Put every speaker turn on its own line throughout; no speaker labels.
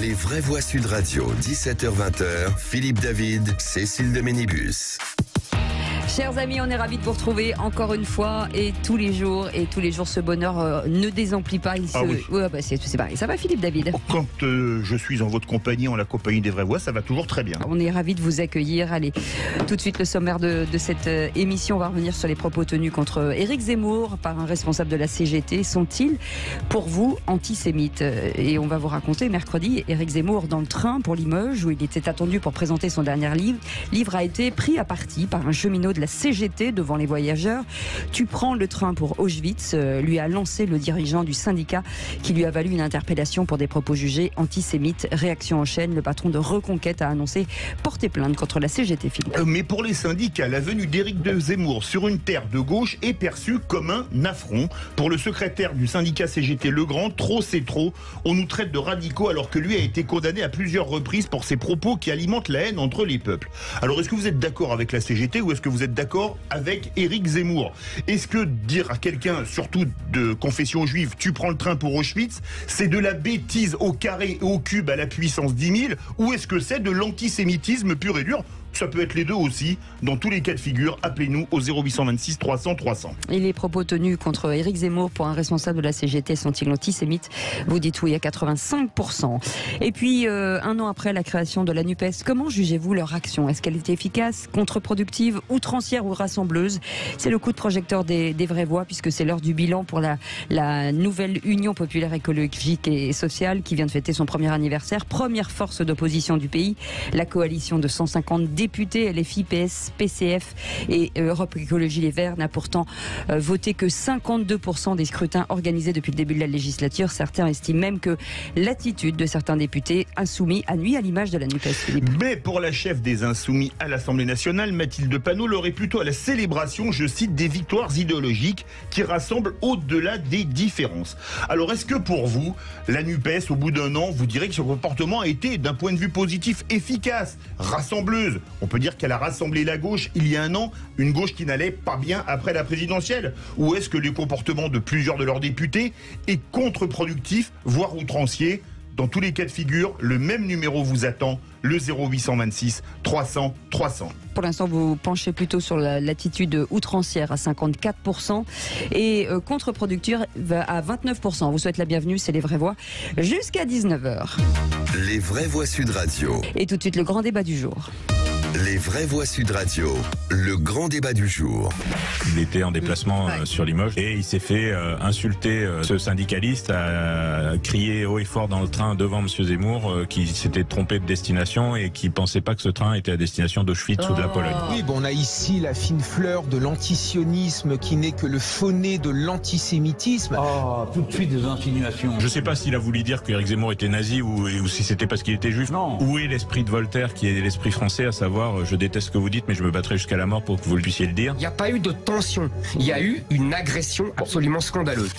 Les vraies voix Sud Radio, 17h20h, Philippe David, Cécile de Ménibus.
Chers amis, on est ravis de vous retrouver encore une fois et tous les jours. Et tous les jours, ce bonheur euh, ne désemplit pas. Il
Ah
se...
oui.
Ouais, bah, c'est pareil. Ça va, Philippe David?
Quand euh, je suis en votre compagnie, en la compagnie des vraies voix, ça va toujours très bien.
On est ravis de vous accueillir. Allez, tout de suite le sommaire de, de cette euh, émission. On va revenir sur les propos tenus contre Éric Zemmour par un responsable de la CGT. Sont-ils, pour vous, antisémites? Et on va vous raconter mercredi, Éric Zemmour dans le train pour Limoges, où il était attendu pour présenter son dernier livre. Livre a été pris à partie par un cheminot de la CGT devant les voyageurs. Tu prends le train pour Auschwitz, euh, lui a lancé le dirigeant du syndicat qui lui a valu une interpellation pour des propos jugés antisémites. Réaction en chaîne, le patron de Reconquête a annoncé porter plainte contre la CGT. Philippe.
Euh, Mais pour les syndicats, la venue d'Éric de Zemmour sur une terre de gauche est perçue comme un affront. Pour le secrétaire du syndicat CGT Legrand, trop c'est trop. On nous traite de radicaux alors que lui a été condamné à plusieurs reprises pour ses propos qui alimentent la haine entre les peuples. Alors est-ce que vous êtes d'accord avec la CGT ou est-ce que vous d'accord avec Éric Zemmour. Est-ce que dire à quelqu'un, surtout de confession juive, tu prends le train pour Auschwitz, c'est de la bêtise au carré et au cube à la puissance 10 000 ou est-ce que c'est de l'antisémitisme pur et dur ça peut être les deux aussi. Dans tous les cas de figure, appelez-nous au 0826 300 300.
Et les propos tenus contre Éric Zemmour pour un responsable de la CGT sont-ils antisémites Vous dites oui à 85%. Et puis, euh, un an après la création de la NUPES, comment jugez-vous leur action Est-ce qu'elle était efficace, contre-productive, outrancière ou rassembleuse C'est le coup de projecteur des, vraies voix, puisque c'est l'heure du bilan pour la, la nouvelle Union populaire écologique et sociale qui vient de fêter son premier anniversaire. Première force d'opposition du pays, la coalition de 150 députés, LFI, PS, PCF et euh, Europe Écologie Les Verts n'a pourtant euh, voté que 52% des scrutins organisés depuis le début de la législature. Certains estiment même que l'attitude de certains députés insoumis a nuit à l'image de la NUPES.
Mais pour la chef des Insoumis à l'Assemblée nationale, Mathilde Panot l'aurait plutôt à la célébration, je cite, des victoires idéologiques qui rassemblent au-delà des différences. Alors est-ce que pour vous, la NUPES, au bout d'un an, vous direz que ce comportement a été, d'un point de vue positif, efficace, rassembleuse On peut dire qu'elle a rassemblé la gauche il y a un an, une gauche qui n'allait pas bien après la présidentielle Ou est-ce que le comportement de plusieurs de leurs députés est contre-productif, voire outrancier dans tous les cas de figure, le même numéro vous attend, le 0826 300 300.
Pour l'instant, vous penchez plutôt sur la- l'attitude outrancière à 54% et euh, contre-productive à 29%. On vous souhaite la bienvenue, c'est les vraies voix, jusqu'à 19h.
Les vraies voix Sud Radio,
Et tout de suite, le grand débat du jour.
Les vraies voix Sud Radio, le grand débat du jour.
Il était en déplacement
Ouais.
euh, sur Limoges et il s'est fait euh, insulter. euh, ce syndicaliste a crié haut et fort dans le train devant Monsieur Zemmour euh, qui s'était trompé de destination et qui pensait pas que ce train était à destination d'Auschwitz ou de la Pologne.
Oui, bon, on a ici la fine fleur de l'antisionisme qui n'est que le faux-nez de l'antisémitisme.
Ah, tout de suite des insinuations.
Je sais pas s'il a voulu dire qu'Éric Zemmour était nazi ou, ou si c'était parce qu'il était juif.
Non.
Où est l'esprit de Voltaire qui est l'esprit français, à savoir euh, je déteste ce que vous dites mais je me battrai jusqu'à la mort pour que vous le puissiez le dire.
Il n'y a pas eu de tension. Il y a eu une agression absolument scandaleuse.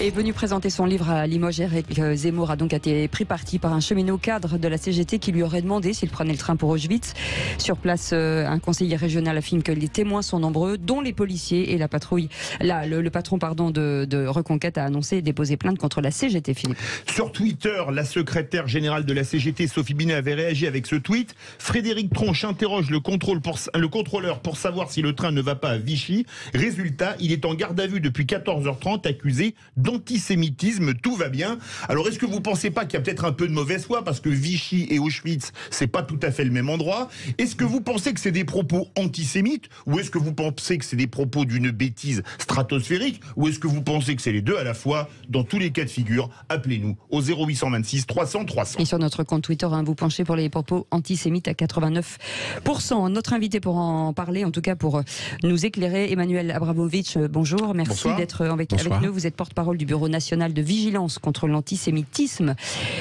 Est venu présenter son livre à Limoges. Eric euh, Zemmour a donc été pris parti par un cheminot cadre de la CGT qui lui aurait demandé s'il prenait le train pour Auschwitz. Sur place, euh, un conseiller régional affirme que les témoins sont nombreux, dont les policiers et la patrouille. Là, le, patron pardon de, Reconquête a annoncé déposer plainte contre la CGT. Philippe.
Sur Twitter, la secrétaire générale de la CGT, Sophie Binet, avait réagi avec ce tweet. Frédéric Tronche interroge le, le contrôleur pour savoir si le train ne va pas à Vichy. Résultat, il est en garde à vue depuis 14h30, accusé d'antisémitisme. Tout va bien. Alors, est-ce que vous pensez pas qu'il y a peut-être un peu de mauvaise foi? Parce que Vichy et Auschwitz, c'est pas tout à fait le même endroit Est-ce que vous pensez que c'est des propos antisémites? Ou est-ce que vous pensez que c'est des propos d'une bêtise stratosphérique? Ou est-ce que vous pensez que c'est les deux à la fois? Dans tous les cas de figure, appelez-nous au 0826 300 300.
Et sur notre compte Twitter, hein, vous penchez pour les propos antisémites à 89%. Notre invité pour en parler, en tout cas pour euh, nous éclairer, Emmanuel Abramovitch, euh, bonjour. Merci d'être avec, nous. Vous êtes porte-parole du Bureau national de vigilance contre l'antisémitisme.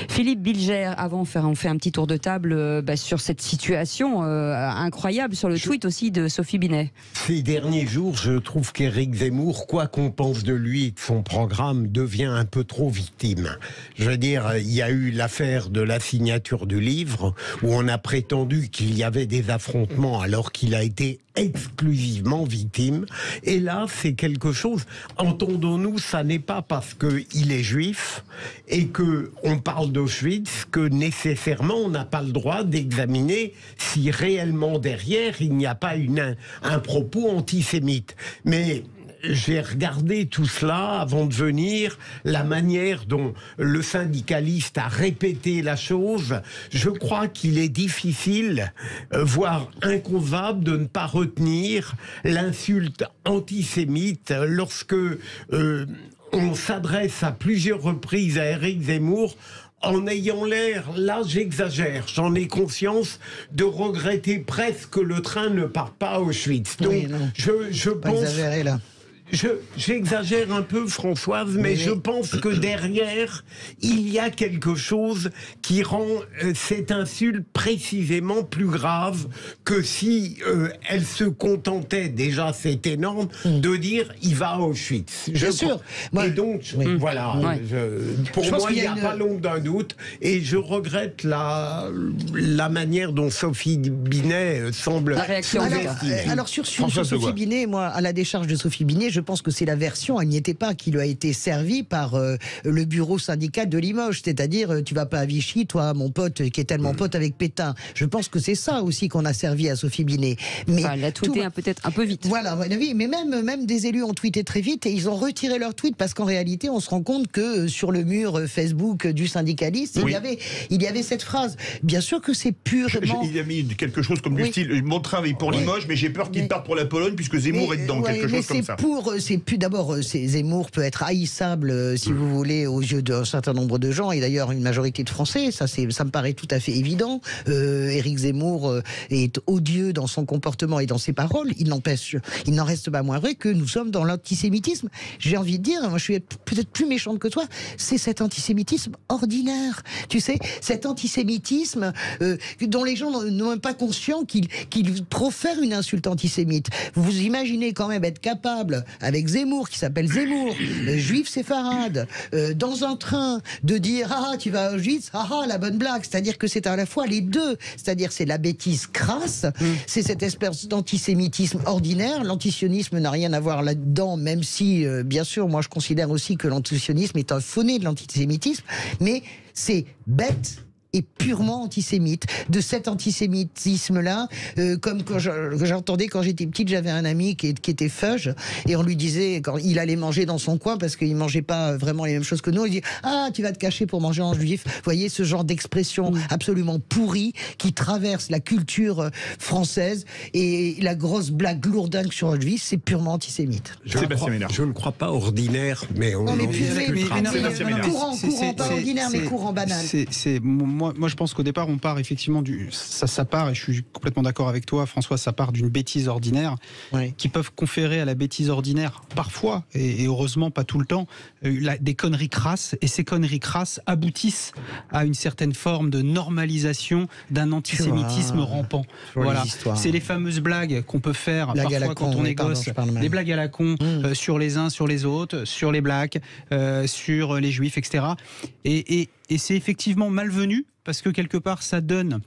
Philippe Bilger, avant, on fait, un petit tour de table euh, bah, sur cette situation euh, incroyable, sur le tweet aussi de Sophie Binet.
Ces derniers jours, je trouve qu'Éric Zemmour, quoi qu'on pense de lui et de son programme, devient un peu trop victime. Je veux dire, il y a eu l'affaire de la signature du livre, où on a prétendu qu'il y avait des affrontements alors qu'il a été exclusivement victime. Et là, c'est quelque chose, entendons-nous, ça n'est pas parce qu'il est juif et que on parle d'Auschwitz que nécessairement on n'a pas le droit d'examiner si réellement derrière il n'y a pas une, un, propos antisémite. Mais j'ai regardé tout cela avant de venir, la manière dont le syndicaliste a répété la chose. Je crois qu'il est difficile, euh, voire inconcevable, de ne pas retenir l'insulte antisémite lorsque euh, on s'adresse à plusieurs reprises à Éric Zemmour en ayant l'air, là j'exagère, j'en ai conscience, de regretter presque que le train ne part pas à Auschwitz. Donc
Oui,
je, pense...
exagéré, là.
Je, j'exagère un peu, Françoise, mais je pense que derrière, il y a quelque chose qui rend euh, cette insulte précisément plus grave que si euh, elle se contentait, déjà c'est énorme, de dire il va à Auschwitz.
Bien sûr.
crois-
Moi-
et donc,
Oui.
voilà, je- pour
Je
moi, il n'y
a
a,
une-
pas l'ombre d'un doute, et je regrette la, la manière dont Sophie Binet euh, semble...
La réaction,
Alors, alors sur, sur, sur Sophie. Binet, moi, à la décharge de Sophie Binet, je pense que c'est la version, elle n'y était pas, qui lui a été servie par euh, le bureau syndical de Limoges. C'est-à-dire, euh, tu vas pas à Vichy, toi, mon pote, qui est tellement pote avec Pétain. Je pense que c'est ça aussi qu'on a servi à Sophie Binet. Mais
Enfin, elle a tweeté
tout-
peut-être un peu vite.
Voilà, oui, mais même, même des élus ont tweeté très vite et ils ont retiré leur tweet parce qu'en réalité, on se rend compte que euh, sur le mur Facebook du syndicaliste, il, y avait, il y avait cette phrase. Bien sûr que c'est
Je- je-
purement.
il a mis quelque chose comme du style mon train va pour Limoges, mais j'ai peur qu'il
Mais-
parte pour la Pologne puisque Zemmour
Mais,
est dedans,
ouais,
quelque
mais
chose comme
c'est
ça.
Pour, euh, d'abord, euh, c'est- Zemmour peut être haïssable, euh, si vous voulez, aux yeux d'un certain nombre de gens, et d'ailleurs une majorité de Français. Ça, ça me paraît tout à fait évident. Euh, Éric Zemmour euh, est odieux dans son comportement et dans ses paroles. Il n'empêche, il n'en reste pas moins vrai que nous sommes dans l'antisémitisme. J'ai envie de dire, moi, je suis peut-être plus méchante que toi. C'est cet antisémitisme ordinaire, tu sais, cet antisémitisme euh, dont les gens n'ont même pas conscient qu'il qu'il profère une insulte antisémite. Vous imaginez quand même être capable, avec Zemmour, qui s'appelle Zemmour, euh, juif séfarade, euh, dans un train, de dire ah tu vas à Auschwitz, ah ah la bonne blague. C'est-à-dire que c'est à la fois les deux. C'est-à-dire c'est la bêtise crasse, c'est cette espèce d'antisémitisme ordinaire. L'antisionisme n'a rien à voir là-dedans, même si euh, bien sûr moi je considère aussi que l'antisionisme est un fauné de l'antisémitisme, mais c'est bête et purement antisémite. De cet antisémitisme-là, euh, comme quand j'entendais quand j'étais petite, j'avais un ami qui, est- qui était feuge, et on lui disait, quand il allait manger dans son coin, parce qu'il mangeait pas vraiment les mêmes choses que nous, il dit Ah, tu vas te cacher pour manger en juif. Vous voyez, ce genre d'expression absolument pourrie qui traverse la culture euh, française, et la grosse blague lourdingue sur un juif, c'est purement antisémite.
Je, ne
Sébastien
crois, je ne crois pas ordinaire, mais on
Non, mais
en
mais- mais- mais- courant, courant, pas ordinaire, mais courant banal.
C'est, c'est- moi, moi, je pense qu'au départ, on part effectivement du. Ça, ça part, et je suis complètement d'accord avec toi, François, ça part d'une bêtise ordinaire qui peuvent conférer à la bêtise ordinaire, parfois, et, et heureusement pas tout le temps, euh, la- des conneries crasses. Et ces conneries crasses aboutissent à une certaine forme de normalisation d'un antisémitisme
vois,
rampant. Voilà. C'est les fameuses blagues qu'on peut faire parfois quand on est
pardon,
gosse. Des blagues à la con
Mmh.
euh, sur les uns, sur les autres, sur les blacks, euh, sur les juifs, etc. Et, et- et c'est effectivement malvenu parce que quelque part ça donne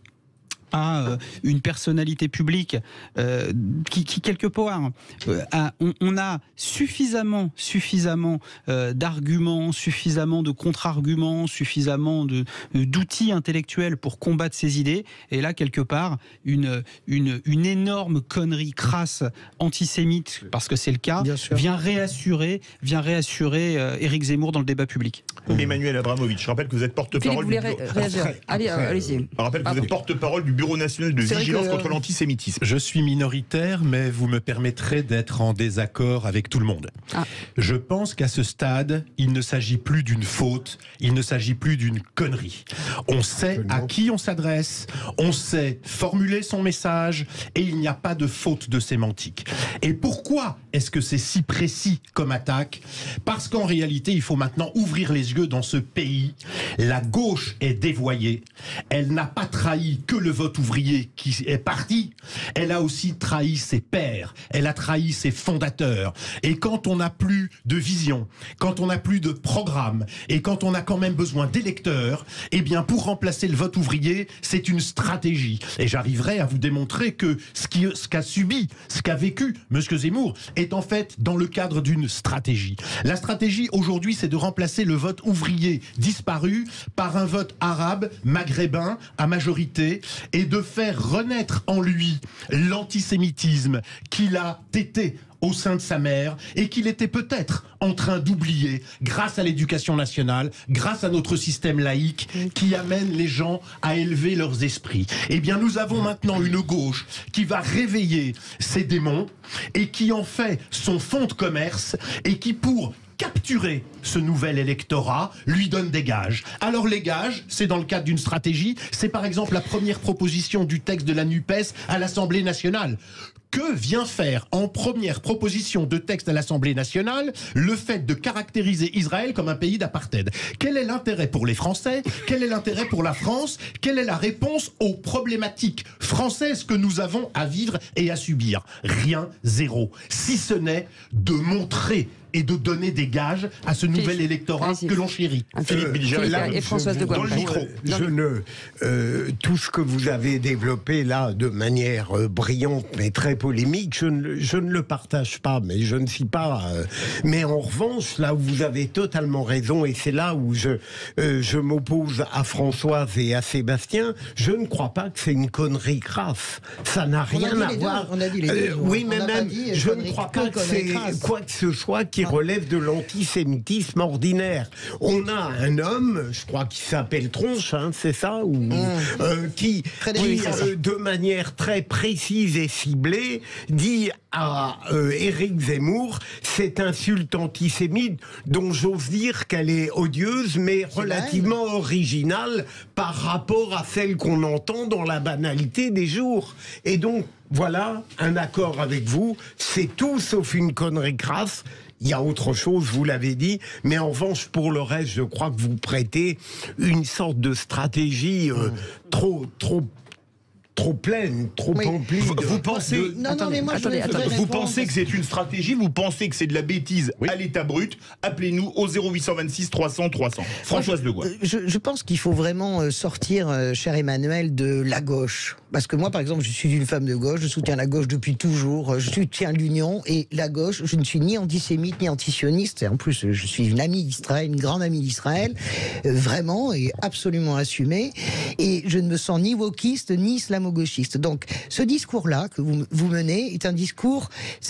à euh, une personnalité publique euh, qui, qui, quelque part euh, a- on, on a suffisamment suffisamment euh, d'arguments suffisamment de contre-arguments suffisamment de d'outils intellectuels pour combattre ses idées et là quelque part une une, une énorme connerie crasse antisémite parce que c'est le cas vient réassurer vient réassurer euh, Éric Zemmour dans le débat public
Emmanuel Abramovich, je rappelle que vous êtes porte-parole du
ré- réagir.
Après,
Allez, euh, allez-y.
Je rappelle que vous êtes porte-parole du Bureau national de vigilance
que-
contre l'antisémitisme.
Je suis minoritaire, mais vous me permettrez d'être en désaccord avec tout le monde.
Ah.
Je pense qu'à ce stade, il ne s'agit plus d'une faute, il ne s'agit plus d'une connerie. On sait à qui on s'adresse, on sait formuler son message, et il n'y a pas de faute de sémantique. Et pourquoi est-ce que c'est si précis comme attaque? Parce qu'en réalité, il faut maintenant ouvrir les yeux dans ce pays. La gauche est dévoyée. Elle n'a pas trahi que le vote ouvrier qui est parti, elle a aussi trahi ses pères, elle a trahi ses fondateurs. Et quand on n'a plus de vision, quand on n'a plus de programme, et quand on a quand même besoin d'électeurs, eh bien, pour remplacer le vote ouvrier, c'est une stratégie. Et j'arriverai à vous démontrer que ce qu'a subi, ce qu'a vécu M. Zemmour, est en fait dans le cadre d'une stratégie. La stratégie aujourd'hui, c'est de remplacer le vote ouvrier disparu par un vote arabe, maghrébin, à majorité, de faire renaître en lui l'antisémitisme qu'il a tété au sein de sa mère et qu'il était peut-être en train d'oublier grâce à l'éducation nationale, grâce à notre système laïque qui amène les gens à élever leurs esprits. Eh bien, nous avons maintenant une gauche qui va réveiller ces démons et qui en fait son fonds de commerce et qui pour capturer ce nouvel électorat, lui donne des gages. Alors les gages, c'est dans le cadre d'une stratégie, c'est par exemple la première proposition du texte de la NUPES à l'Assemblée nationale. Que vient faire en première proposition de texte à l'Assemblée nationale le fait de caractériser Israël comme un pays d'apartheid? Quel est l'intérêt pour les Français? Quel est l'intérêt pour la France? Quelle est la réponse aux problématiques françaises que nous avons à vivre et à subir? Rien, zéro. Si ce n'est de montrer et de donner des gages à ce nouvel électorat que l'on chérit.
Philippe Bilger,
là,
et Françoise de
vous-
Gaulle.
je- Je ne, euh, tout ce que vous avez développé là de manière euh, brillante mais très polémique, je ne, le- je ne le partage pas, mais je ne suis pas. euh, mais en revanche, là où vous avez totalement raison, et c'est là où je, euh, je m'oppose à Françoise et à Sébastien, je ne crois pas que c'est une connerie crasse. Ça n'a
On a
rien
dit
à
deux,
voir.
on a dit les deux,
Euh, oui,
On
mais même,
dit, euh,
je ne
connerie-
crois pas que c'est quoi que ce soit qui relève de l'antisémitisme ordinaire. On a un homme, je crois qu'il s'appelle Tronche, hein, c'est ça, ou euh, qui, euh, de manière très précise et ciblée, dit à euh, Éric Zemmour cette insulte antisémite dont j'ose dire qu'elle est odieuse, mais relativement originale par rapport à celle qu'on entend dans la banalité des jours. Et donc, voilà, un accord avec vous, c'est tout sauf une connerie crasse. Il y a autre chose, vous l'avez dit, mais en revanche, pour le reste, je crois que vous prêtez une sorte de stratégie euh, trop, trop, trop pleine, trop
Oui.
emplie.
Vous, pensez,
de-
Non, non, mais moi, je
attendez,
voudrais
attendez.
vous
répondre
pensez que c'est une stratégie Vous pensez que c'est de la bêtise à l'état brut? Appelez-nous au 0826 300 300. Françoise de.
Euh, Je, je pense qu'il faut vraiment euh, sortir, euh, cher Emmanuel, de la gauche. Parce que moi, par exemple, je suis une femme de gauche, je soutiens la gauche depuis toujours, je soutiens l'Union et la gauche, je ne suis ni antisémite ni antisioniste. Et en plus, je suis une amie d'Israël, une grande amie d'Israël, euh, vraiment et absolument assumée. Et je ne me sens ni wokiste ni islamo-gauchiste. Donc, ce discours-là que vous, vous menez est un discours.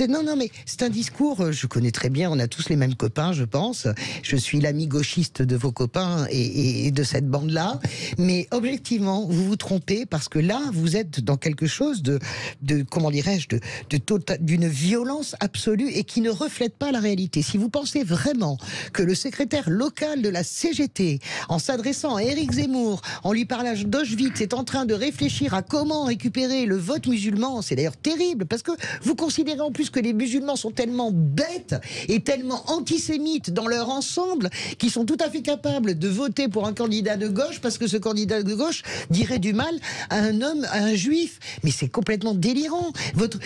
Non, non, mais c'est un discours. euh, Je connais très bien. On a tous les mêmes copains, je pense. Je suis l'ami gauchiste de vos copains et, de cette bande-là. Mais objectivement, vous vous trompez parce que là, vous êtes dans quelque chose de, comment dirais-je, de tota- d'une violence absolue et qui ne reflète pas la réalité. Si vous pensez vraiment que le secrétaire local de la CGT, en s'adressant à Éric Zemmour, en lui parlant d'Auschwitz, est en train de réfléchir à comment récupérer le vote musulman, c'est d'ailleurs terrible parce que vous considérez en plus que les musulmans sont tellement bêtes et tellement antisémites dans leur ensemble qu'ils sont tout à fait capables de voter pour un candidat de gauche parce que ce candidat de gauche dirait du mal à un homme, à un juif. Mais c'est complètement délirant. Votre,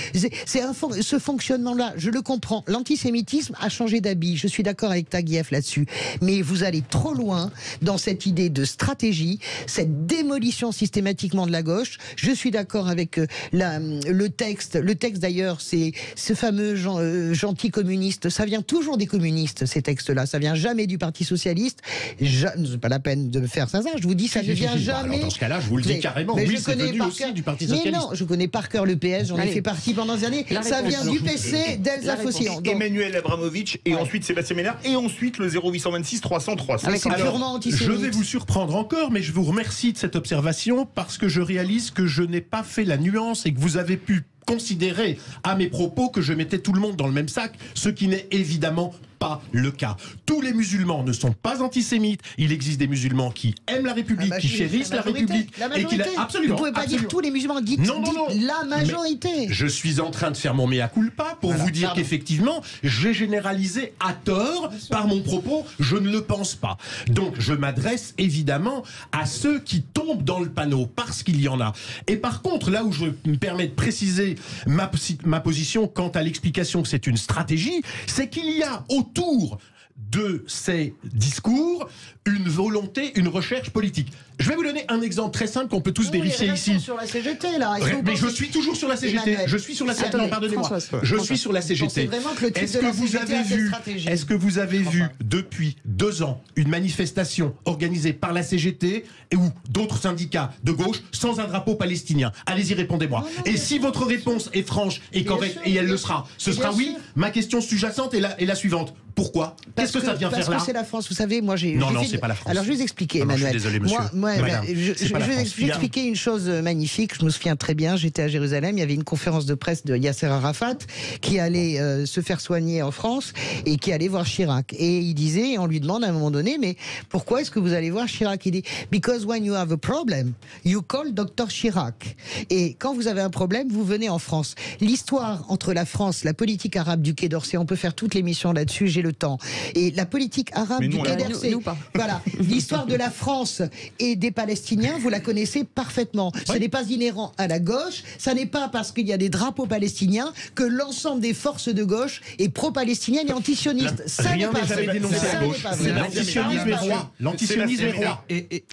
c'est un ce fonctionnement-là, je le comprends. L'antisémitisme a changé d'habit. Je suis d'accord avec Taguieff là-dessus. Mais vous allez trop loin dans cette idée de stratégie, cette démolition systématiquement de la gauche. Je suis d'accord avec euh, la, le texte. Le texte d'ailleurs, c'est ce fameux gen- euh, gentil communiste. Ça vient toujours des communistes, ces textes-là. Ça vient jamais du Parti socialiste. C'est pas la peine de me faire ça. ça. Je vous dis, ça ne vient.
Bah,
jamais.
alors, dans ce cas-là, je vous le dis
Mais-
carrément.
mais
Oui,
je
c'est
connais
venu
par
aussi
cœur-
du Parti
Mais
socialiste.
non, je connais par cœur le PS. J'en ai fait partie pendant des années.
La
Ça
réponse.
vient du PC d'Elsa. Fossillon.
Emmanuel Abramovitch et ensuite Sébastien Ménard et ensuite le 0826 300 300.
Avec un
Alors, je vais vous surprendre encore, mais je vous remercie de cette observation parce que je réalise que je n'ai pas fait la nuance et que vous avez pu considérer à mes propos que je mettais tout le monde dans le même sac, ce qui n'est évidemment pas le cas. Tous les musulmans ne sont pas antisémites. Il existe des musulmans qui aiment la République, qui chérissent la, République
la
et qui la...
majorité.
absolument.
Vous pouvez pas
absolument.
dire tous les musulmans, dites,
Non, non, non.
dites la majorité.
Je suis en train de faire mon mea culpa pour
Voilà,
vous dire qu'effectivement, j'ai généralisé à tort par mon propos. Je ne le pense pas. Donc, je m'adresse évidemment à ceux qui tombent dans le panneau parce qu'il y en a. Et par contre, là où je me permets de préciser ma position quant à l'explication que c'est une stratégie, c'est qu'il y a autour Tour de ces discours une volonté, une recherche politique. Je vais vous donner un exemple très simple qu'on peut tous vérifier ici.
sur la CGT là. Est-ce que vous
Mais je suis toujours sur la CGT. Je suis sur la CGT. Non, pardonnez-moi. Je suis sur la CGT. Est-ce que vous avez vu Est-ce que vous avez vu depuis deux ans une manifestation organisée par la CGT et ou d'autres syndicats de gauche sans un drapeau palestinien? Allez-y, répondez-moi. Et si votre réponse est franche et correcte et elle le sera, ce sera oui. Ma question sous-jacente est la, est la suivante. Pourquoi?
Parce
Qu'est-ce que, ça vient
parce
faire là?
que c'est la France. Vous savez, moi j'ai.
Non, non, c'est pas la France.
Alors je vais vous expliquer,
Non, non, je suis
Emmanuel.
désolé, monsieur.
Moi, moi,
Madame,
je, vais vous expliquer une chose magnifique. Je me souviens très bien. J'étais à Jérusalem. Il y avait une conférence de presse de Yasser Arafat qui allait euh, se faire soigner en France et qui allait voir Chirac. Et il disait, on lui demande à un moment donné, mais pourquoi est-ce que vous allez voir Chirac? Il dit, because when you have a problem, you call Dr Chirac. Et quand vous avez un problème, vous venez en France. L'histoire entre la France, la politique arabe du Quai d'Orsay, on peut faire toute l'émission là-dessus. J'ai le temps. Et la politique arabe du.
Nous-
nous pas.
Voilà, l'histoire de la France et des Palestiniens, vous la connaissez parfaitement. Ce n'est pas inhérent à la gauche, ça n'est pas parce qu'il y a des drapeaux palestiniens que l'ensemble des forces de gauche est pro-palestinienne et antisioniste. Ça n'est pas
jamais dénoncé
Ça
à gauche. L'antisionisme est roi. L'antisionisme est roi.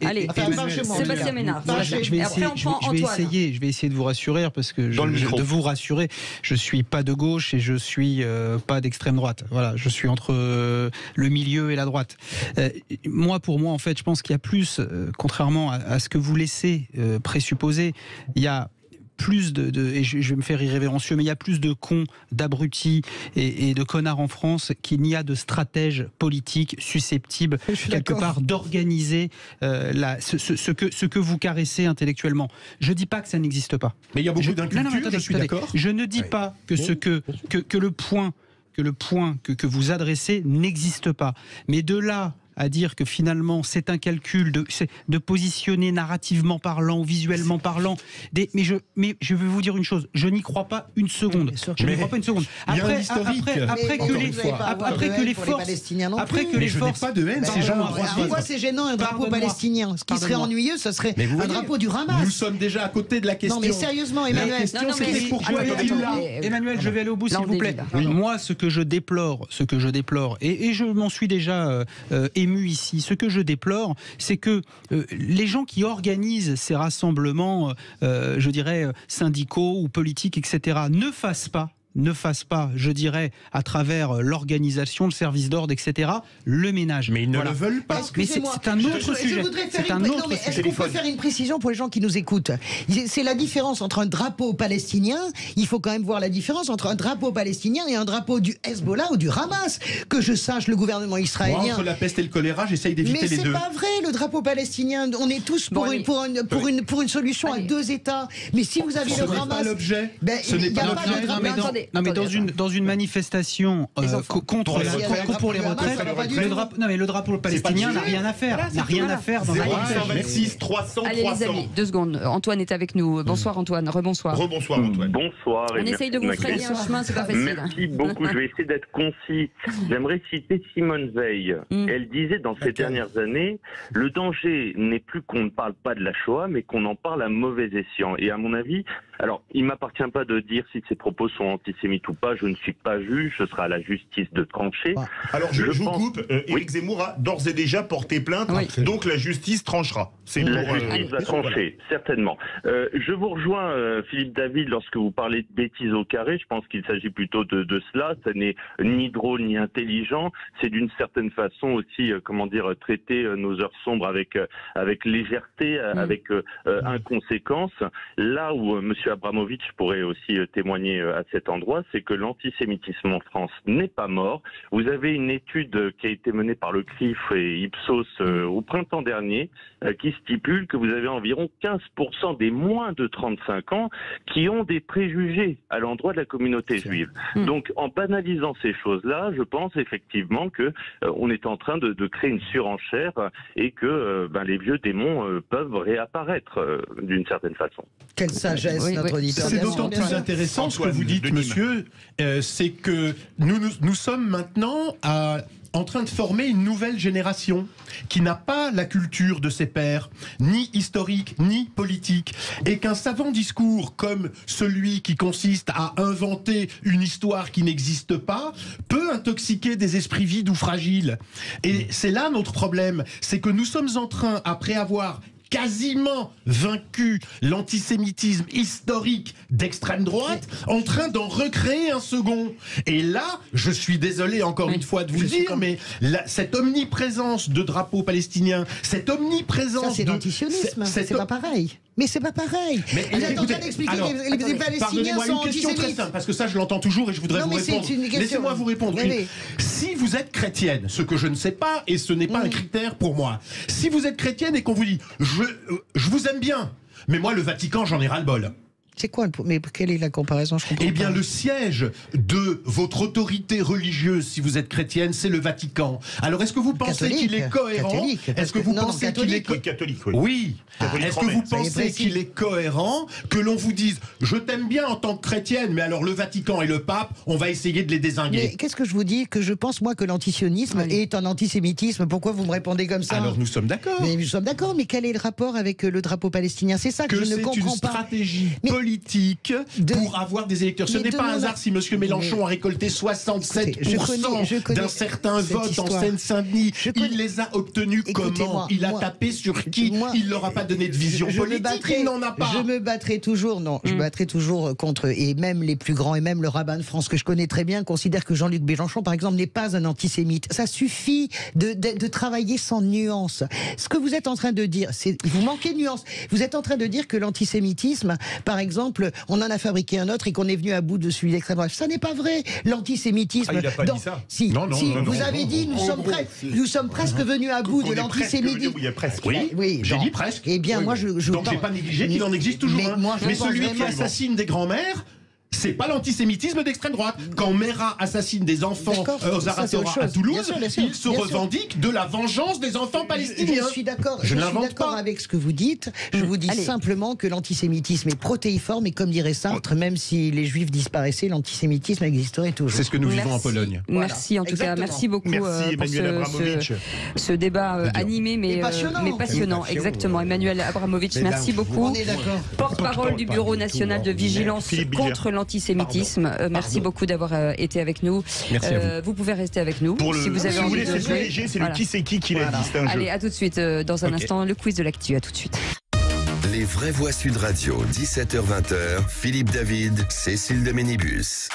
Allez, Sébastien Ménard.
Je, vais essayer, de vous rassurer parce que je, de vous rassurer, je suis pas de gauche et je suis euh, pas d'extrême droite. Voilà, je suis entre euh, le milieu et la droite. Euh, moi, pour moi, en fait, je pense qu'il y a plus, euh, contrairement à, à ce que vous laissez euh, présupposer, il y a plus de, de- et je, je vais me faire irrévérencieux, mais il y a plus de cons, d'abrutis et, et de connards en France qu'il n'y a de stratèges politiques susceptibles quelque part d'organiser euh, la- ce, ce- ce que, ce que vous caressez intellectuellement. Je dis pas que ça n'existe pas.
Mais il y a beaucoup d'inculture, je suis
attendez.
d'accord.
Je ne dis pas que ce que, que, que le point que le point que, vous adressez n'existe pas. Mais de là à dire que finalement c'est un calcul de, de positionner narrativement parlant ou visuellement parlant. Des, mais, je, mais je vais vous dire une chose, je n'y crois pas une seconde. Je n'y crois pas une seconde. Après, après, après que les, après, que les forces, après que les forces,
pas de haine,
Ben,
ces gens de
pourquoi c'est gênant un drapeau palestinien Ce qui serait ennuyeux, ce serait un drapeau du
Nous
Hamas.
sommes déjà à côté de la question.
Non mais sérieusement, Emmanuel.
Pourquoi
Emmanuel, je vais aller au bout, s'il vous plaît. Moi, ce que je déplore, ce que je déplore, et, je m'en suis déjà euh, euh, ce que je déplore, c'est que euh, les gens qui organisent ces rassemblements, euh, je dirais, euh, syndicaux ou politiques, etc., ne fassent pas ne fassent pas, je dirais, à travers euh, l'organisation, le service d'ordre, etc., le ménage.
Mais ils ne
Voilà.
le veulent pas.
Mais c'est c'est un autre
Je-
sujet. C'est un autre
mais est-ce qu'on peut faire une précision pour les gens qui nous écoutent? C'est la différence entre un drapeau palestinien. Il faut quand même voir la différence entre un drapeau palestinien et un drapeau du Hezbollah ou du Hamas. Que je sache, le gouvernement
Moi,
israélien.
entre la peste et le choléra, j'essaye d'éviter
Mais
les
c'est
deux.
pas vrai, le drapeau palestinien. On est tous pour,
Bon,
une,
allez.
pour, une, pour, une, pour une solution
Allez.
à deux États. Mais si vous avez
Ce
le
n'est pas
Hamas.
l'objet.
Ben,
Ce n'est
il y a
pas
pas
l'objet.
Non, mais dans,
attendez,
non, mais dans
attendez,
une, dans une manifestation euh, contre,
Pour
la-
les retraites.
pour les le drapeau, non, mais le drapeau palestinien n'a rien à faire. N'a rien à faire dans la
0
manifestation.
126 300
Allez les
300.
amis, deux secondes. Antoine est avec nous. Bonsoir Antoine, rebonsoir.
Rebonsoir Antoine.
Bonsoir.
On
merci
essaye de vous frayer un chemin, c'est pas facile.
Merci beaucoup. Je vais essayer d'être concis. J'aimerais citer Simone Veil.
Mm.
Elle disait dans ces dernières années, le danger n'est plus qu'on ne parle pas de la Shoah, mais qu'on en parle à mauvais escient. Et à mon avis, alors, il m'appartient pas de dire si ces propos sont antisémites ou pas. Je ne suis pas juge. Ce sera à la justice de trancher.
Alors je,
Je
je vous
pense-
coupe, euh, Éric Zemmour a d'ores et déjà porté plainte,
Oui.
donc la justice tranchera. C'est
La
pour, euh,
justice va
voilà.
trancher, certainement. Euh, je vous rejoins, euh, Philippe David, lorsque vous parlez de bêtises au carré. Je pense qu'il s'agit plutôt de, de cela. Ça n'est ni drôle ni intelligent. C'est d'une certaine façon aussi, euh, comment dire, traiter euh, nos heures sombres avec euh, avec légèreté, euh,
Mm.
avec euh, euh, inconséquence. Là où euh, Monsieur Abramovich pourrait aussi euh, témoigner euh, à cet endroit. c'est que l'antisémitisme en France n'est pas mort. Vous avez une étude qui a été menée par le CRIF et Ipsos euh, au printemps dernier euh, qui stipule que vous avez environ 15% des moins de 35 ans qui ont des préjugés à l'endroit de la communauté juive. Donc en banalisant ces choses-là, je pense effectivement que euh, on est en train de, de créer une surenchère et que euh, ben, les vieux démons euh, peuvent réapparaître euh, d'une certaine façon.
Quelle sagesse, notre auditeur.
C'est d'autant plus intéressant ce que vous dites, monsieur, euh, c'est que nous, nous, nous sommes maintenant à- en train de former une nouvelle génération qui n'a pas la culture de ses pères, ni historique, ni politique, et qu'un savant discours comme celui qui consiste à inventer une histoire qui n'existe pas peut intoxiquer des esprits vides ou fragiles. Et c'est là notre problème, c'est que nous sommes en train, après avoir quasiment vaincu l'antisémitisme historique d'extrême droite, en train d'en recréer un second. Et là, je suis désolé encore une fois de vous le dire, mais la- cette omniprésence de drapeaux palestiniens, cette
Ça,
omniprésence
c'est
de...
l'antisionisme. C'est pas pareil. Mais c'est pas pareil.
mais
vous êtes en train d'expliquer que les, les Palestiniens sont
une question très simple, parce que ça je l'entends toujours et je voudrais
Non,
vous répondre. Laissez-moi vous répondre. Si vous êtes chrétienne, ce que je ne sais pas et ce n'est pas un critère pour moi, si vous êtes chrétienne et qu'on vous dit je, euh, je vous aime bien, mais moi le Vatican j'en ai ras le bol.
C'est quoi le- Mais quelle est la comparaison Je comprends
Eh bien,
pas.
le siège de votre autorité religieuse, si vous êtes chrétienne, c'est le Vatican. Alors, est-ce que vous pensez qu'il est cohérent Est-ce que vous
non,
pensez qu'il est
Oui, catholique, oui.
Est-ce que vous pensez qu'il est cohérent que l'on vous dise je t'aime bien en tant que chrétienne, mais alors le Vatican et le pape, on va essayer de les
Mais
désinguer
qu'est-ce que je vous dis Que je pense, moi, que l'antisionisme est un antisémitisme? Pourquoi vous me répondez comme ça?
Alors nous sommes d'accord.
Mais nous sommes d'accord, mais quel est le rapport avec euh, le drapeau palestinien? C'est ça que,
que
je ne
c'est
comprends
une
pas.
stratégie
Mais-
politique
De-
pour avoir des électeurs. Ce n'est pas un hasard si M. Mélenchon
Mais-
a récolté 67%
Écoutez, je connais- je connais
d'un certain vote en. Seine-Saint-Denis. Il les a obtenus comment? Il a
moi-
tapé sur qui?
moi-
Il leur a pas donné de vision
je me
politique,
battrai-
il n'en a pas.
Je me battrai toujours, non, je me battrai toujours contre eux. Et même les plus grands, et même le rabbin de France que je connais très bien, considère que Jean-Luc Mélenchon, par exemple, n'est pas un antisémite. Ça suffit de, de, de travailler sans nuance. Ce que vous êtes en train de dire, c'est vous manquez de nuance. Vous êtes en train de dire que l'antisémitisme, par exemple, on en a fabriqué un autre et qu'on est venu à bout de celui d'extrême droite. Ça n'est pas vrai. L'antisémitisme.
Ah, il a pas dit
dans-
ça.
Si,
Non, non,
si,
non,
vous
non,
avez
non,
dit, nous sommes, prêts- nous sommes presque venus à bout de l'antisémitisme.
oui, presque.
Oui,
Oui,
j'ai dit presque.
Eh bien, moi, je, je
Donc j'ai pas négligé qu'il en existe toujours
Mais moi,
Mais celui qui assassine des grands-mères. C'est pas l'antisémitisme d'extrême droite. Quand Mera assassine des enfants euh, aux Aratora à. Toulouse,
sûr, sûr,
il se
sûr.
revendique de la vengeance des enfants palestiniens.
Je suis d'accord.
Je
Je, suis d'accord avec ce que vous dites. Je vous dis
Allez.
simplement que l'antisémitisme est protéiforme et comme dirait Sartre, même si les Juifs disparaissaient, l'antisémitisme existerait toujours.
C'est ce que nous vivons en. Pologne.
Merci en tout
Exactement.
cas, merci beaucoup
Merci,
euh, pour
Emmanuel
ce,
Abramovitch.
ce- ce débat euh, animé mais,
Et
euh,
passionnant.
mais passionnant. Exactement, Emmanuel Abramovitch, merci beaucoup.
On est d'accord.
Porte-parole du Bureau national de vigilance contre l'antisémitisme. Euh, merci beaucoup d'avoir euh, été avec nous.
Merci à
Euh, vous pouvez rester avec nous
Pour le,
si vous avez
si vous
envie
voulez,
de
c'est plus
jouer.
léger, c'est
Voilà.
le qui c'est qui qui l'a
Voilà.
dit, c'est un jeu.
Allez, à tout de suite. euh, dans un instant, le quiz de l'actu. À tout de suite.
Les vraies voix Sud Radio, 17h-20h, Philippe David, Cécile de Ménibus.